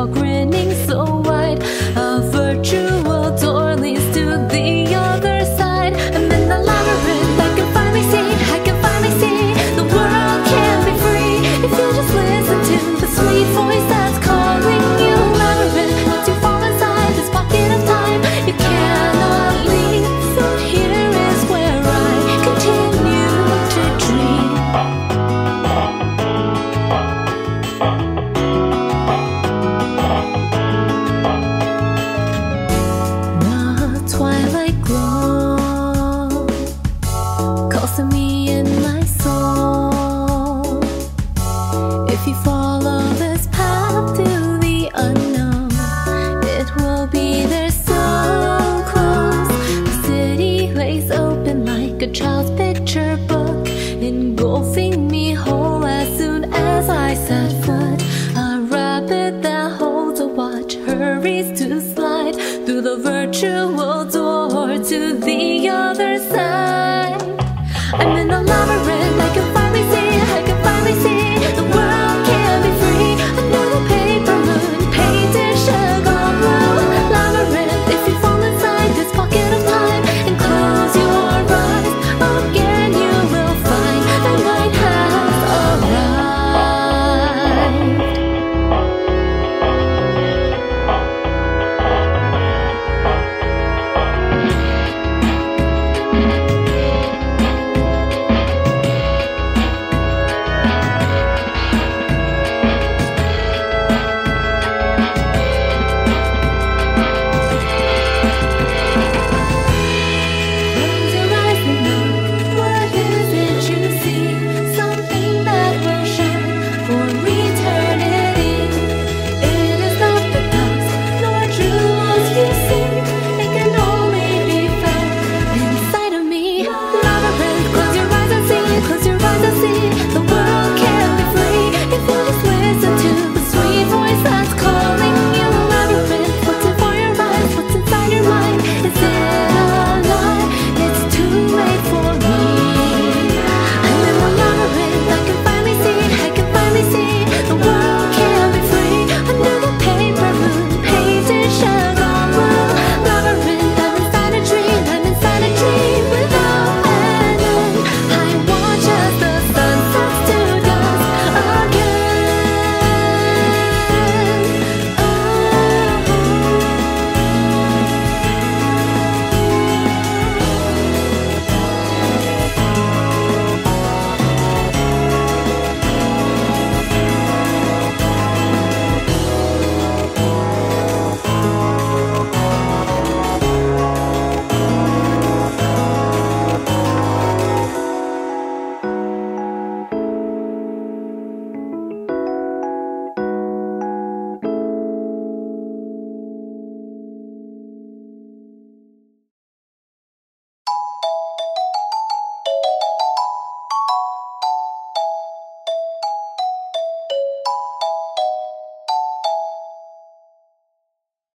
while grinning If you follow